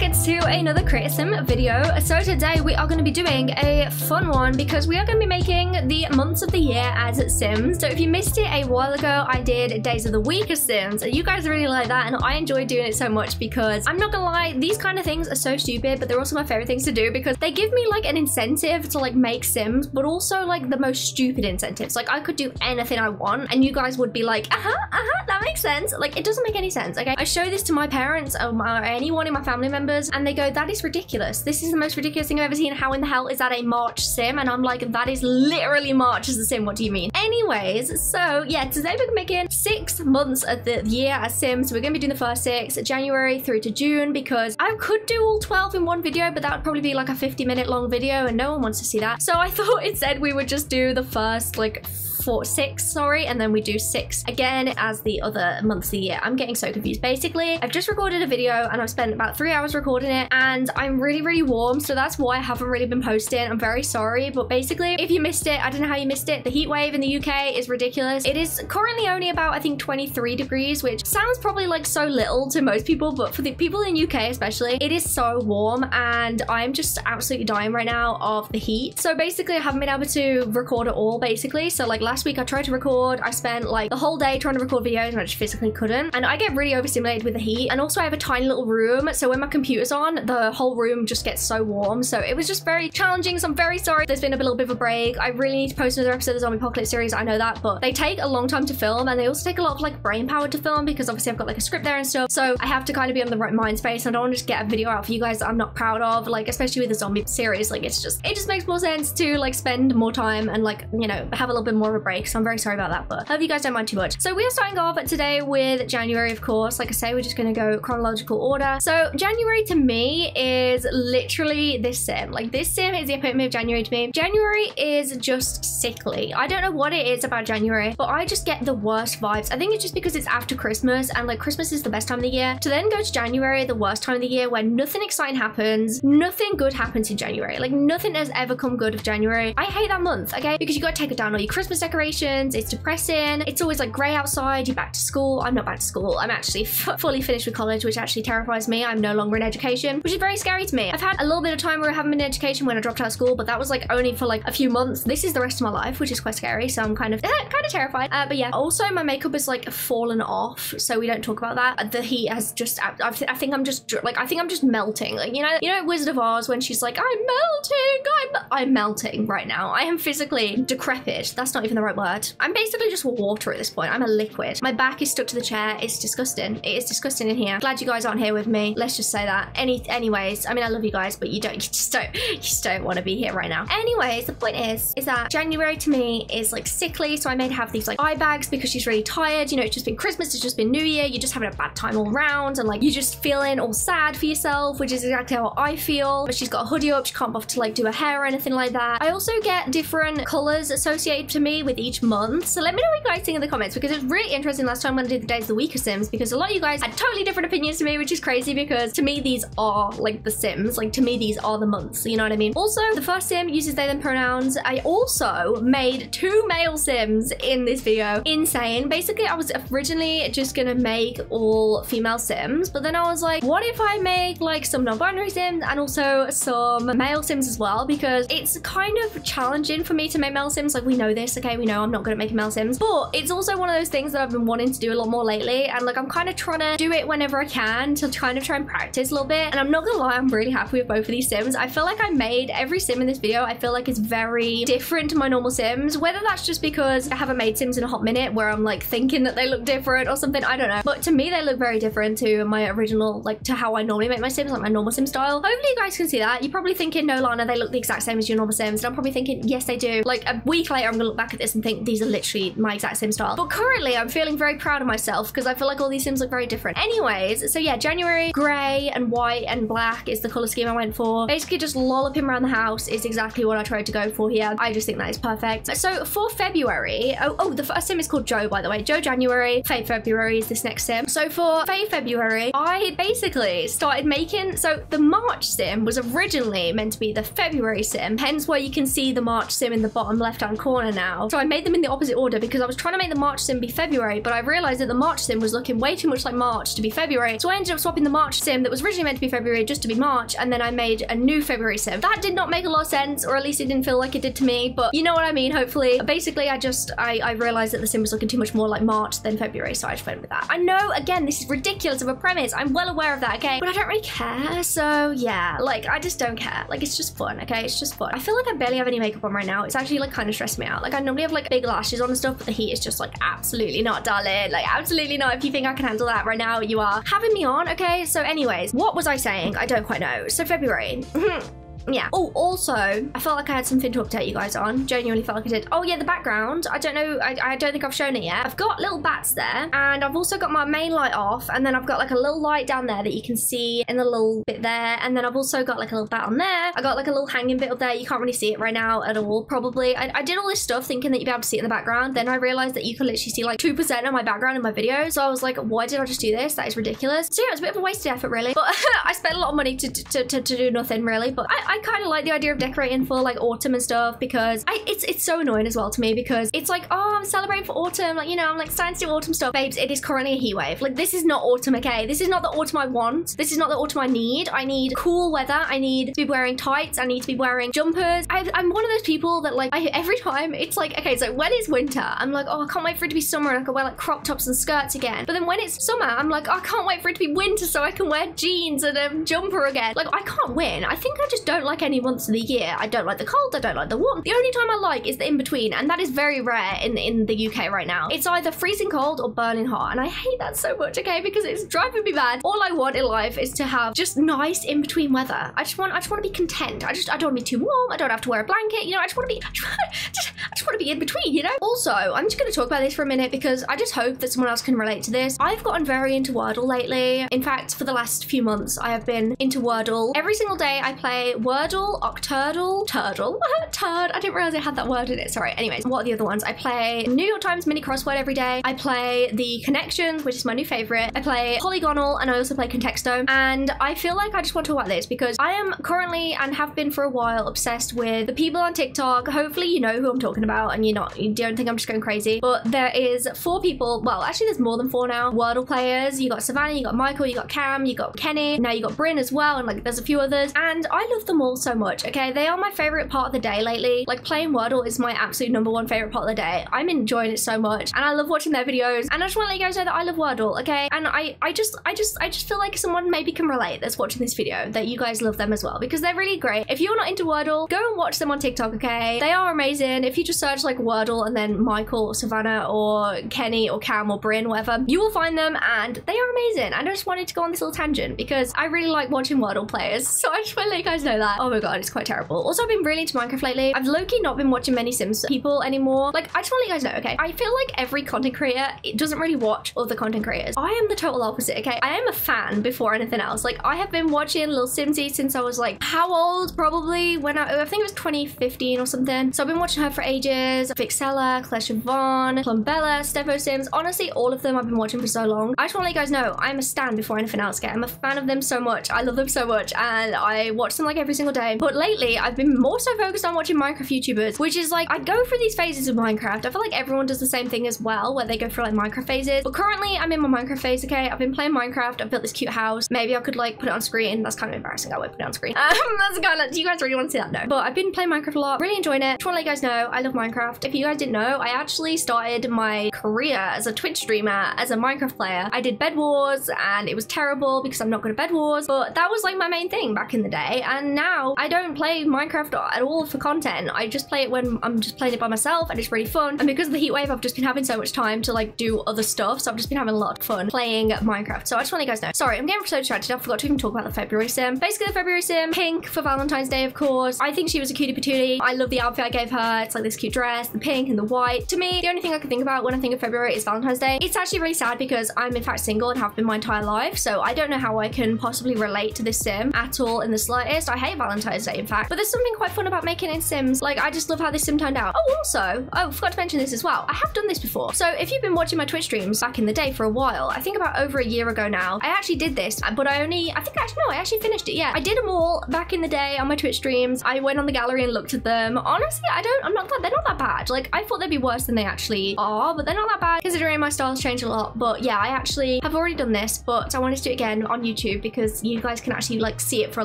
to another Sim video. So today we are going to be doing a fun one because we are going to be making the months of the year as Sims. So if you missed it a while ago, I did Days of the Week as Sims. You guys really like that and I enjoy doing it so much because I'm not gonna lie, these kind of things are so stupid, but they're also my favorite things to do because they give me like an incentive to like make Sims, but also like the most stupid incentives. Like I could do anything I want and you guys would be like, uh-huh, uh-huh, that makes sense. Like it doesn't make any sense, okay? I show this to my parents or anyone in my family members and they go, that is ridiculous. This is the most ridiculous thing I've ever seen. How in the hell is that a March sim? And I'm like, that is literally March as a sim. What do you mean? Anyways, so yeah, today we're making six months of the year as Sims. So we're going to be doing the first six, January through to June, because I could do all 12 in one video, but that would probably be like a 50 minute long video and no one wants to see that. So I thought instead we would just do the first like four, six, sorry, and then we do six again as the other months of the year. I'm getting so confused. Basically, I've just recorded a video and I've spent about three hours recording it and I'm really, really warm. So that's why I haven't really been posting. I'm very sorry. But basically, if you missed it, I don't know how you missed it. The heat wave in the UK is ridiculous. It is currently only about, I think, 23 degrees, which sounds probably like so little to most people, but for the people in UK especially, it is so warm and I'm just absolutely dying right now of the heat. So basically, I haven't been able to record at all, basically. So like last week I tried to record. I spent like the whole day trying to record videos and I just physically couldn't. And I get really overstimulated with the heat. And also I have a tiny little room. So when my computer's on, the whole room just gets so warm. So it was just very challenging. So I'm very sorry. There's been a little bit of a break. I really need to post another episode of the Zombie Apocalypse series. I know that, but they take a long time to film and they also take a lot of like brain power to film because obviously I've got like a script there and stuff. So I have to kind of be on the right mind space. And I don't want to just get a video out for you guys that I'm not proud of. Like, especially with the zombie series, like it's just, it just makes more sense to like spend more time and like, you know, have a little bit more a break. So I'm very sorry about that, but hope you guys don't mind too much. So we are starting off today with January, of course. Like I say, we're just gonna go chronological order. So January to me is literally this sim. Like this sim is the epitome of January to me. January is just sickly. I don't know what it is about January, but I just get the worst vibes. I think it's just because it's after Christmas and like Christmas is the best time of the year. To then go to January, the worst time of the year where nothing exciting happens, nothing good happens in January. Like nothing has ever come good of January. I hate that month, okay? Because you gotta take it down all your Christmas decorations. Decorations, it's depressing. It's always like grey outside. You're back to school. I'm not back to school. I'm actually fully finished with college, which actually terrifies me. I'm no longer in education, which is very scary to me. I've had a little bit of time where I haven't been in education when I dropped out of school, but that was like only for like a few months. This is the rest of my life, which is quite scary. So I'm kind of kind of terrified. Uh, but yeah, also my makeup is like fallen off, so we don't talk about that. The heat has just. I, I think I'm just like I think I'm just melting. Like you know, you know, Wizard of Oz when she's like, I'm melting. I'm I'm melting right now. I am physically decrepit. That's not even the right word. I'm basically just water at this point. I'm a liquid. My back is stuck to the chair. It's disgusting. It is disgusting in here. Glad you guys aren't here with me. Let's just say that. Any, anyways, I mean, I love you guys, but you don't, you just don't, you just don't want to be here right now. Anyways, the point is, is that January to me is like sickly. So I made have these like eye bags because she's really tired. You know, it's just been Christmas. It's just been New Year. You're just having a bad time all around. And like, you're just feeling all sad for yourself, which is exactly how I feel. But she's got a hoodie up. She can't bother to like do her hair or anything like that. I also get different colors associated to me with each month. So let me know what you guys think in the comments because it's really interesting last time when I did the Days of the Week of Sims because a lot of you guys had totally different opinions to me, which is crazy because to me, these are like the Sims. Like to me, these are the months, you know what I mean? Also, the first Sim uses they, them pronouns. I also made two male Sims in this video. Insane. Basically, I was originally just gonna make all female Sims, but then I was like, what if I make like some non-binary Sims and also some male Sims as well? Because it's kind of challenging for me to make male Sims. Like we know this, okay? We know I'm not good at making male Sims, but it's also one of those things that I've been wanting to do a lot more lately. And like, I'm kind of trying to do it whenever I can to kind of try and practice a little bit. And I'm not gonna lie, I'm really happy with both of these Sims. I feel like I made every Sim in this video, I feel like it's very different to my normal Sims. Whether that's just because I haven't made Sims in a hot minute where I'm like thinking that they look different or something, I don't know. But to me, they look very different to my original, like to how I normally make my Sims, like my normal Sim style. Hopefully you guys can see that. You're probably thinking, no, Lana, they look the exact same as your normal Sims. And I'm probably thinking, yes, they do. Like a week later, I'm gonna look back at this and think these are literally my exact same style. But currently, I'm feeling very proud of myself because I feel like all these Sims look very different. Anyways, so yeah, January, gray and white and black is the color scheme I went for. Basically, just lolloping around the house is exactly what I tried to go for here. I just think that is perfect. So for February, oh, oh, the first sim is called Joe, by the way. Joe January, Faye February is this next sim. So for Faye February, I basically started making, so the March sim was originally meant to be the February sim, hence why you can see the March sim in the bottom left-hand corner now. So I made them in the opposite order because I was trying to make the March sim be February, but I realized that the March sim was looking way too much like March to be February. So I ended up swapping the March sim that was originally meant to be February just to be March, and then I made a new February sim. That did not make a lot of sense, or at least it didn't feel like it did to me, but you know what I mean, hopefully. Basically, I just, I, I realized that the sim was looking too much more like March than February, so I just went with that. I know, again, this is ridiculous of a premise. I'm well aware of that, okay? But I don't really care, so yeah, like, I just don't care. Like, it's just fun, okay? It's just fun. I feel like I barely have any makeup on right now. It's actually, like, kind of stressing me out. Like, I normally have, like, big lashes on and stuff, but the heat is just, like, absolutely not, darling. Like, absolutely not. If you think I can handle that right now, you are having me on, okay? So anyways, what was I saying? I don't quite know. So February. yeah. Oh, also, I felt like I had something to update you guys on. Genuinely felt like I did. Oh, yeah, the background. I don't know. I, I don't think I've shown it yet. I've got little bats there, and I've also got my main light off, and then I've got like a little light down there that you can see in the little bit there, and then I've also got like a little bat on there. I got like a little hanging bit up there. You can't really see it right now at all, probably. I, I did all this stuff thinking that you'd be able to see it in the background. Then I realized that you can literally see like 2% of my background in my video. So I was like, why did I just do this? That is ridiculous. So yeah, it's a bit of a wasted effort, really. But I spent a lot of money to, to, to, to do nothing, really. But I, I kind of like the idea of decorating for like autumn and stuff because I, it's it's so annoying as well to me because it's like, oh, I'm celebrating for autumn. Like, you know, I'm like starting to do autumn stuff. Babes, it is currently a heat wave. Like, this is not autumn, okay? This is not the autumn I want. This is not the autumn I need. I need cool weather. I need to be wearing tights. I need to be wearing jumpers. I, am one of those people that like, I, every time it's like, okay, so when is winter, I'm like, oh, I can't wait for it to be summer and I can wear like crop tops and skirts again. But then when it's summer, I'm like, oh, I can't wait for it to be winter so I can wear jeans and a jumper again. Like, I can't win. I think I just don't like any months of the year. I don't like the cold, I don't like the warm. The only time I like is the in-between, and that is very rare in, in the UK right now. It's either freezing cold or burning hot, and I hate that so much, okay, because it's driving me mad. All I want in life is to have just nice in-between weather. I just want I just want to be content. I just I don't want to be too warm. I don't have to wear a blanket, you know, I just want to be just, I just want to be in between, you know? Also, I'm just gonna talk about this for a minute because I just hope that someone else can relate to this. I've gotten very into Wordle lately. In fact, for the last few months, I have been into Wordle. Every single day I play Wordle, Wordle, octordle, Turdle, turd. I didn't realize it had that word in it. Sorry. Anyways, what are the other ones? I play New York Times mini crossword every day. I play the Connections, which is my new favorite. I play Polygonle and I also play Contexto. And I feel like I just want to talk about this because I am currently and have been for a while obsessed with the people on TikTok. Hopefully you know who I'm talking about and you're not, you don't think I'm just going crazy. But there is four people, well, actually there's more than four now, Wordle players. You got Savannah, you got Michael, you got Cam, you got Kenny, now you got Bryn as well, and like there's a few others. And I love them all so much, okay? They are my favorite part of the day lately. Like playing Wordle is my absolute number one favorite part of the day. I'm enjoying it so much and I love watching their videos. And I just want to let you guys know that I love Wordle, okay? And I, I just, I just, I just feel like someone maybe can relate that's watching this video that you guys love them as well because they're really great. If you're not into Wordle, go and watch them on TikTok, okay? They are amazing. If you just search like Wordle and then Michael or Savannah or Kenny or Cam or Bryn, whatever, you will find them and they are amazing. And I just wanted to go on this little tangent because I really like watching Wordle players. So I just want to let you guys know that. Oh my god, it's quite terrible. Also, I've been really into Minecraft lately. I've low-key not been watching many Sims people anymore. Like, I just want to let you guys know, okay? I feel like every content creator it doesn't really watch other content creators. I am the total opposite, okay? I am a fan before anything else. Like, I have been watching Little Simsie since I was like, how old? Probably when I, I think it was 2015 or something. So I've been watching her for ages. Vixella, Claire Siobhan, Plumbella, Stefo Sims. Honestly, all of them I've been watching for so long. I just want to let you guys know, I'm a stan before anything else, okay? I'm a fan of them so much. I love them so much and I watch them like every single day. But lately, I've been more so focused on watching Minecraft YouTubers, which is like, I go through these phases of Minecraft. I feel like everyone does the same thing as well, where they go through like Minecraft phases. But currently, I'm in my Minecraft phase, okay? I've been playing Minecraft. I've built this cute house. Maybe I could like put it on screen. That's kind of embarrassing. I won't put it on screen. Um, that's kind of, do you guys really want to see that? No. But I've been playing Minecraft a lot. Really enjoying it. Just want to let you guys know, I love Minecraft. If you guys didn't know, I actually started my career as a Twitch streamer, as a Minecraft player. I did Bed Wars and it was terrible because I'm not good at Bed Wars, but that was like my main thing back in the day. And now I don't play Minecraft at all for content. I just play it when I'm just playing it by myself and it's really fun. And because of the heat wave, I've just been having so much time to like do other stuff. So I've just been having a lot of fun playing Minecraft. So I just want you guys to know. Sorry, I'm getting so distracted. I forgot to even talk about the February sim. Basically the February sim, pink for Valentine's Day, of course. I think she was a cutie patootie. I love the outfit I gave her. It's like this cute dress, the pink and the white. To me, the only thing I can think about when I think of February is Valentine's Day. It's actually really sad because I'm in fact single and have been my entire life. So I don't know how I can possibly relate to this sim at all in the slightest. I hate Valentine's Day, in fact. But there's something quite fun about making in Sims. Like, I just love how this sim turned out. Oh, also, oh, forgot to mention this as well. I have done this before. So if you've been watching my Twitch streams back in the day for a while, I think about over a year ago now, I actually did this, but I only, I think actually, no, I actually finished it. Yeah, I did them all back in the day on my Twitch streams. I went on the gallery and looked at them. Honestly, I don't, I'm not that, they're not that bad. Like, I thought they'd be worse than they actually are, but they're not that bad considering my style's changed a lot. But yeah, I actually have already done this, but I wanted to do it again on YouTube because you guys can actually like see it for a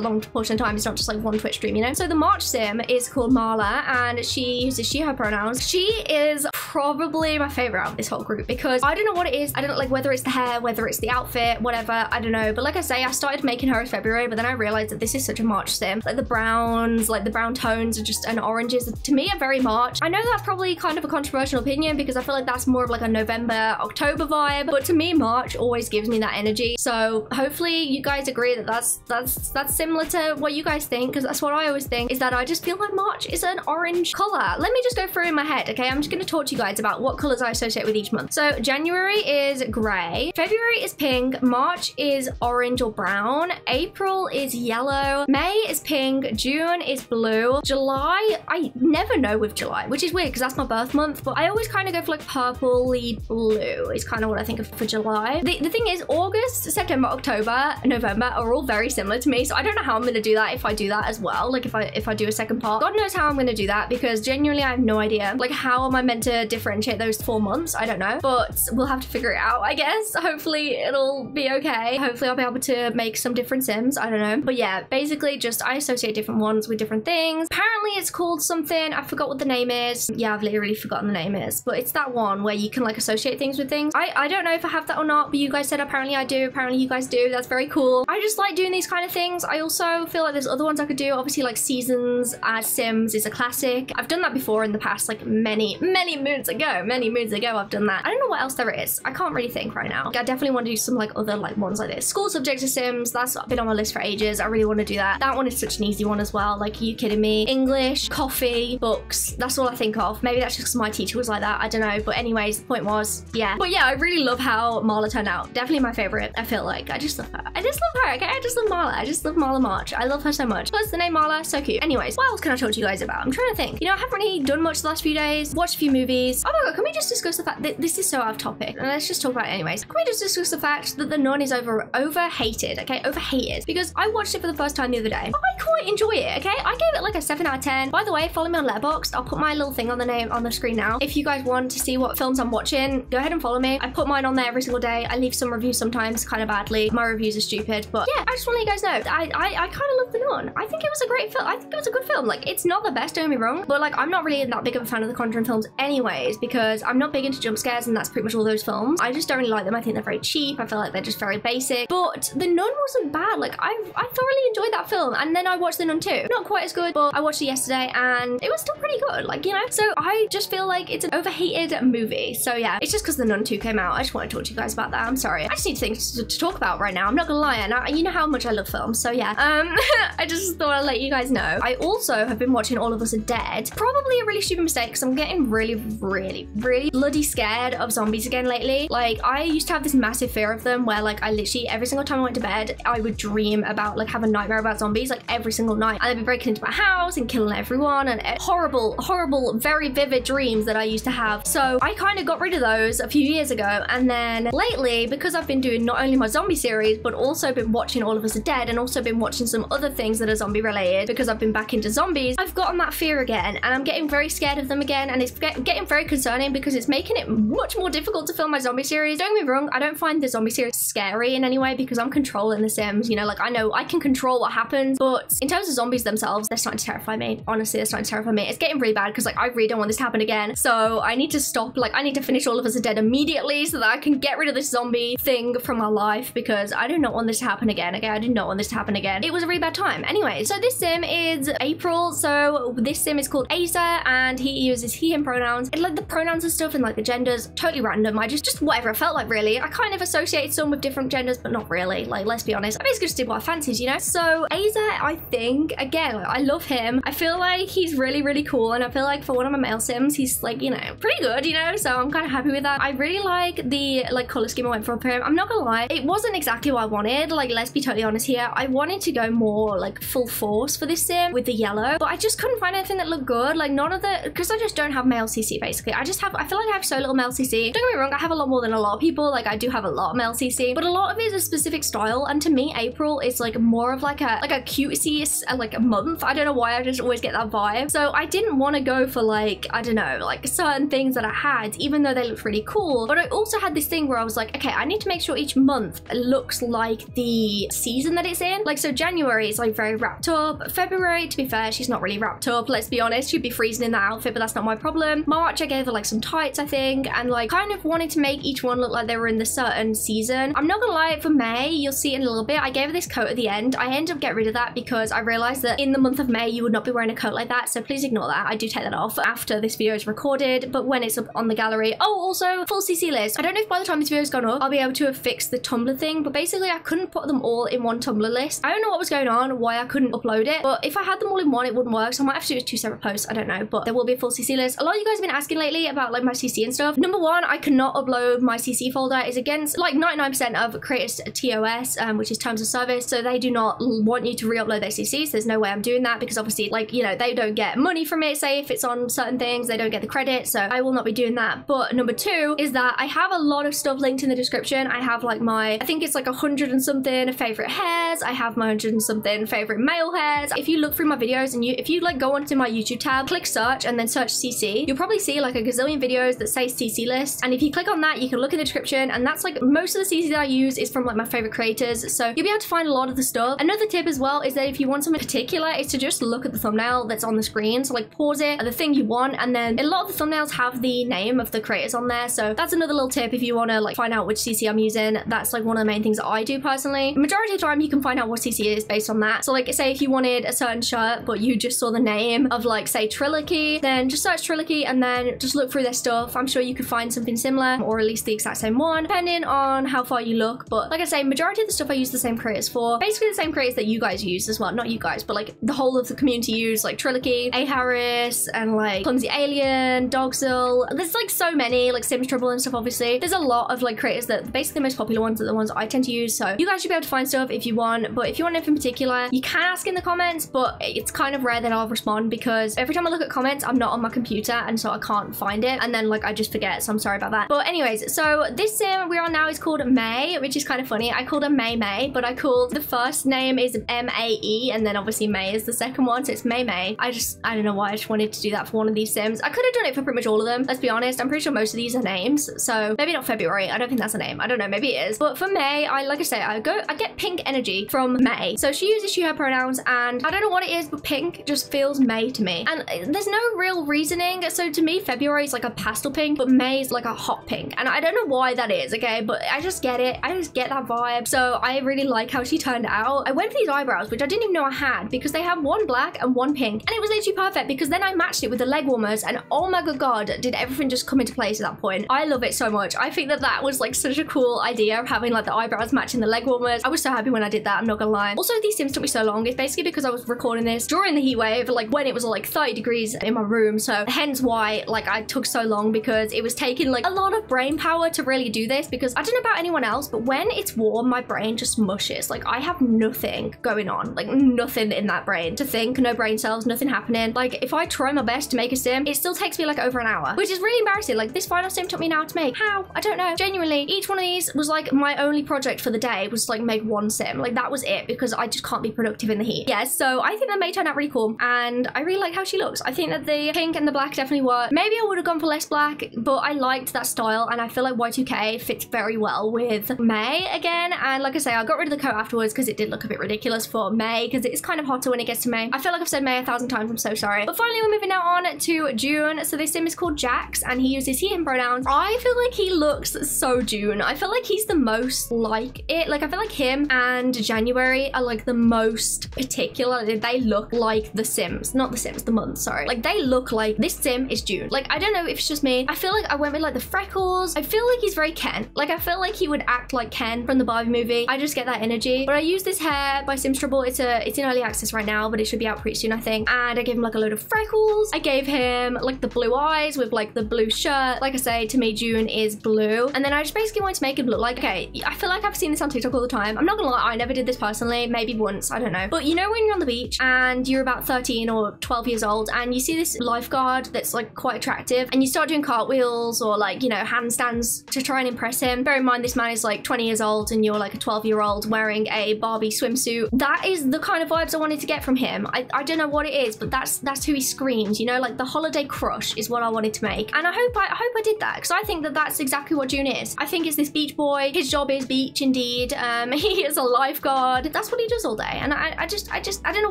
long portion of time. It's not just like one Twitch stream, you know? So the March sim is called Marla and she uses she, her pronouns. She is probably my favorite out of this whole group because I don't know what it is. I don't like whether it's the hair, whether it's the outfit, whatever. I don't know. But like I say, I started making her in February, but then I realized that this is such a March sim. Like the browns, like the brown tones are just and oranges to me are very March. I know that's probably kind of a controversial opinion because I feel like that's more of like a November, October vibe. But to me, March always gives me that energy. So hopefully you guys agree that that's that's that's similar to what you guys think because that's what I always think is that I just feel like March is an orange color. Let me just go through in my head, okay? I'm just going to talk to you guys about what colors I associate with each month. So January is gray, February is pink, March is orange or brown, April is yellow, May is pink, June is blue, July, I never know with July, which is weird because that's my birth month, but I always kind of go for like purpley blue is kind of what I think of for July. The, the thing is August, September, October, November are all very similar to me, so I don't know how I'm going to do that if I do that as well, like if I if I do a second part. God knows how I'm to do that because genuinely I have no idea. Like how am I meant to differentiate those four months? I don't know, but we'll have to figure it out, I guess. Hopefully it'll be okay. Hopefully I'll be able to make some different sims. I don't know. But yeah, basically just I associate different ones with different things. Apparently it's called something. I forgot what the name is. Yeah, I've literally forgotten the name is, but it's that one where you can like associate things with things. I, I don't know if I have that or not, but you guys said apparently I do. Apparently you guys do. That's very cool. I just like doing these kind of things. I also feel like there's other ones I could do. Obviously like Seasons as Sims is a classic. I've done that before in the past, like many, many moons ago. Many moons ago I've done that. I don't know what else there is. I can't really think right now. I definitely want to do some like other like ones like this. School subjects of Sims. That's been on my list for ages. I really want to do that. That one is such an easy one as well. Like, are you kidding me? English, coffee, books. That's all I think of. Maybe that's just because my teacher was like that. I don't know. But anyways, the point was, yeah. But yeah, I really love how Marla turned out. Definitely my favorite. I feel like I just love her. I just love her. Okay, I just love Marla. I just love Marla March. I love her so much. Plus the name Marla, so cute. Anyways, what else can I talk to you guys about? I'm trying to think. You know, I haven't really done much the last few days. Watched a few movies. Oh my god, can we just discuss the fact that this is so out of topic? And let's just talk about it anyways. Can we just discuss the fact that the nun is over over hated? Okay, over hated because I watched it for the first time the other day. I quite enjoy it. Okay, I gave it like a seven out of ten. By the way, follow me on Letterboxd. I'll put my little thing on the name on the screen now. If you guys want to see what films I'm watching, go ahead and follow me. I put mine on there every single day. I leave some reviews sometimes kind of badly. My reviews are stupid, but yeah, I just want to let you guys know. I I, I kind of love the nun. I think it was a great film. I think it was a good film. Like it's not the best, don't me wrong, but like I'm not really that big of a fan of the Conjuring films anyways because I'm not big into jump scares and that's pretty much all those films. I just don't really like them. I think they're very cheap. I feel like they're just very basic. But the nun wasn't bad. Like I I thoroughly enjoyed that film. And then I watched the nun too. Not quite as good, but I watched it yesterday and it was still pretty good. Like, you know, so I just feel like it's an overhated movie. So yeah, it's just because the nun 2 came out. I just want to talk to you guys about that. I'm sorry. I just need things to, to talk about right now. I'm not gonna lie. And I, you know how much I love films. So yeah, um, I just thought I'd let you guys know. I also have been watching All of Us Are Dead. Probably a really stupid mistake because I'm getting really, really, really bloody scared of zombies again lately. Like I used to have this massive fear of them where like I literally every single time I went to bed, I would dream about like have a nightmare about zombies like every single night. And they'd be breaking into my house and killing everyone and horrible, horrible, very vivid dreams that I used to have. So I kind of got rid of those a few years ago. And then lately, because I've been doing not only my zombie series, but also been watching All of Us Are Dead and also been watching some other things that are zombie related because I've been back into zombies, I've gotten that fear again and I'm getting very scared of them again. And it's get getting very concerning because it's making it much more difficult to film my zombie series. Don't get me wrong, I don't find the zombie series scary in any way because I'm controlling the Sims. You know, like I know I can control what happens, but in terms of zombies themselves, they're starting to terrify me. Honestly, they're starting to terrify me. It's getting really bad because like I really don't want this to happen again. So I need to stop. Like I need to finish All of Us Are Dead immediately so that I can get rid of this zombie thing from my life because I do not want this to happen again. Okay, I do not want this to happen again. It was a really bad time. Anyway, so this sim is April. So this sim is called Asa and he uses he him pronouns. And like the pronouns and stuff and like the genders, totally random. I just just whatever it felt like really. I kind of associated some with different genders, but not really. Like let's be honest. I basically just did what I fancied, you know? So Asa, I think again, I love him. I feel like he's really, really cool. And I feel like for one of my male sims, he's like, you know, pretty good, you know? So I'm kind of happy with that. I really like the like color scheme I went for for him. I'm not gonna lie, it wasn't exactly what I wanted. Like, let's be totally honest here. I wanted to go more like like full force for this sim with the yellow, but I just couldn't find anything that looked good. Like none of the, because I just don't have male CC basically. I just have, I feel like I have so little male CC. Don't get me wrong, I have a lot more than a lot of people. Like I do have a lot of male CC, but a lot of it is a specific style. And to me, April is like more of like a, like a cutesy, uh, like a month. I don't know why I just always get that vibe. So I didn't want to go for like, I don't know, like certain things that I had, even though they looked really cool. But I also had this thing where I was like, okay, I need to make sure each month looks like the season that it's in. Like, so January is like very wrapped up. February, to be fair, she's not really wrapped up. Let's be honest, she'd be freezing in that outfit, but that's not my problem. March, I gave her like some tights, I think, and like kind of wanted to make each one look like they were in the certain season. I'm not gonna lie, for May, you'll see in a little bit, I gave her this coat at the end. I ended up getting rid of that because I realized that in the month of May, you would not be wearing a coat like that. So please ignore that. I do take that off after this video is recorded, but when it's up on the gallery. Oh, also full CC list. I don't know if by the time this video has gone up, I'll be able to have fixed the Tumblr thing, but basically I couldn't put them all in one Tumblr list. I don't know what was going on, why I couldn't upload it, but if I had them all in one, it wouldn't work. So I might have to do two separate posts. I don't know, but there will be a full CC list. A lot of you guys have been asking lately about like my CC and stuff. Number one, I cannot upload my CC folder. is against like 99% of creators TOS, um, which is terms of service. So they do not want you to re-upload their CCs. There's no way I'm doing that because obviously like, you know, they don't get money from it. Say if it's on certain things, they don't get the credit. So I will not be doing that. But number two is that I have a lot of stuff linked in the description. I have like my, I think it's like a hundred and something favorite hairs. I have my hundred and something favorite male hairs. If you look through my videos and you, if you like go onto my YouTube tab, click search and then search CC, you'll probably see like a gazillion videos that say CC list. And if you click on that, you can look in the description and that's like most of the CC that I use is from like my favorite creators. So you'll be able to find a lot of the stuff. Another tip as well is that if you want something particular is to just look at the thumbnail that's on the screen. So like pause it the thing you want and then a lot of the thumbnails have the name of the creators on there. So that's another little tip if you want to like find out which CC I'm using. That's like one of the main things that I do personally. Majority of the time you can find out what CC is based on that. So like say if you wanted a certain shirt but you just saw the name of like say Trilogy, then just search Trilogy and then just look through their stuff. I'm sure you could find something similar or at least the exact same one depending on how far you look. But like I say, majority of the stuff I use the same creators for. Basically the same creators that you guys use as well. Not you guys, but like the whole of the community use like Trilogy, A Harris, and like Clumsy Alien, Dogsill. There's like so many, like Sims Trouble and stuff obviously. There's a lot of like creators that basically the most popular ones are the ones I tend to use. So you guys should be able to find stuff if you want. But if you want anything in particular, you can ask in the comments, but it's kind of rare that I'll respond because every time I look at comments, I'm not on my computer and so I can't find it. And then like I just forget. So I'm sorry about that. But anyways, so this sim we're on now is called May, which is kind of funny. I called her May May, but I called the first name is M-A-E and then obviously May is the second one. So it's May May. I just, I don't know why I just wanted to do that for one of these sims. I could have done it for pretty much all of them. Let's be honest. I'm pretty sure most of these are names. So maybe not February. I don't think that's a name. I don't know. Maybe it is. But for May, I like I say, I go, I get pink energy from May. So she uses she, pronouns and I don't know what it is, but pink just feels May to me. And there's no real reasoning. So to me, February is like a pastel pink, but May is like a hot pink. And I don't know why that is, okay? But I just get it. I just get that vibe. So I really like how she turned out. I went for these eyebrows, which I didn't even know I had because they have one black and one pink. And it was literally perfect because then I matched it with the leg warmers and oh my good god, did everything just come into place at that point. I love it so much. I think that that was like such a cool idea of having like the eyebrows matching the leg warmers. I was so happy when I did that, I'm not gonna lie. Also, these sims took me so long. It's basically because I was recording this during the heat wave, like when it was like 30 degrees in my room. So hence why like I took so long because it was taking like a lot of brain power to really do this because I don't know about anyone else, but when it's warm, my brain just mushes. Like I have nothing going on, like nothing in that brain to think, no brain cells, nothing happening. Like if I try my best to make a sim, it still takes me like over an hour, which is really embarrassing. Like this final sim took me an hour to make. How? I don't know. Genuinely, each one of these was like my only project for the day was like make one sim. Like that was it because I just can't be productive in the heat. Yeah, so I think that may turn out really cool and I really like how she looks. I think that the pink and the black definitely work. Maybe I would have gone for less black, but I liked that style and I feel like Y2K fits very well with May again. And like I say, I got rid of the coat afterwards because it did look a bit ridiculous for May because it's kind of hotter when it gets to May. I feel like I've said May a thousand times. I'm so sorry. But finally, we're moving now on to June. So this sim is called Jax and he uses he, him pronouns. I feel like he looks so June. I feel like he's the most like it. Like I feel like him and January are like the most particular. They look like the Sims, not the Sims, the month, sorry. Like they look like this sim is June. Like I don't know if it's just me. I feel like I went with like the freckles. I feel like he's very Ken. Like I feel like he would act like Ken from the Barbie movie. I just get that energy. But I use this hair by Sims Trouble. It's a it's in early access right now, but it should be out pretty soon, I think. And I gave him like a load of freckles. I gave him like the blue eyes with like the blue shirt. Like I say, to me, June is blue. And then I just basically wanted to make him look like, okay, I feel like I've seen this on TikTok all the time. I'm not gonna lie, I never did this personally. Maybe once, I don't don't know. But you know when you're on the beach and you're about 13 or 12 years old and you see this lifeguard that's like quite attractive and you start doing cartwheels or like, you know, handstands to try and impress him. Bear in mind this man is like 20 years old and you're like a 12 year old wearing a Barbie swimsuit. That is the kind of vibes I wanted to get from him. I, I don't know what it is, but that's that's who he screams, you know, like the holiday crush is what I wanted to make. And I hope I, I hope I did that because I think that that's exactly what June is. I think it's this beach boy. His job is beach indeed. Um, he is a lifeguard. That's what he does all day. And I, I just, I just, I don't know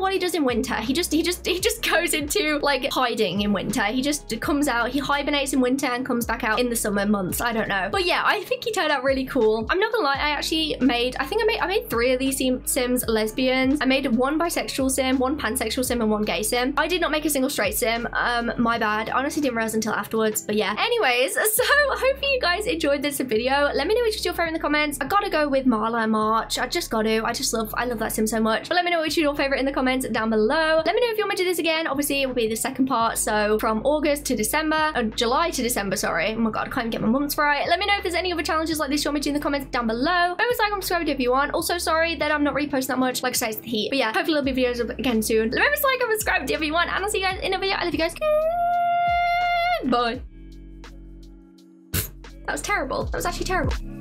what he does in winter. He just, he just, he just goes into like hiding in winter. He just comes out, he hibernates in winter and comes back out in the summer months. I don't know. But yeah, I think he turned out really cool. I'm not gonna lie, I actually made, I think I made, I made three of these sims lesbians. I made one bisexual sim, one pansexual sim, and one gay sim. I did not make a single straight sim. Um, my bad. Honestly didn't realize until afterwards. But yeah. Anyways, so hopefully you guys enjoyed this video. Let me know which is your favorite in the comments. I gotta go with Marla March. I just got to. I just love, I love that sim so much. But let me know which is your favorite in the comments down below. Let me know if you want me to do this again. Obviously, it will be the second part. So from August to December, or July to December, sorry. Oh my God, I can't even get my months right. Let me know if there's any other challenges like this you want me to do in the comments down below. Remember to like and subscribe if you want. Also, sorry that I'm not reposting that much. Like I say, it's the heat. But yeah, hopefully there'll be videos up again soon. Remember to like and subscribe if you want. And I'll see you guys in a video. I love you guys. Bye. That was terrible. That was actually terrible.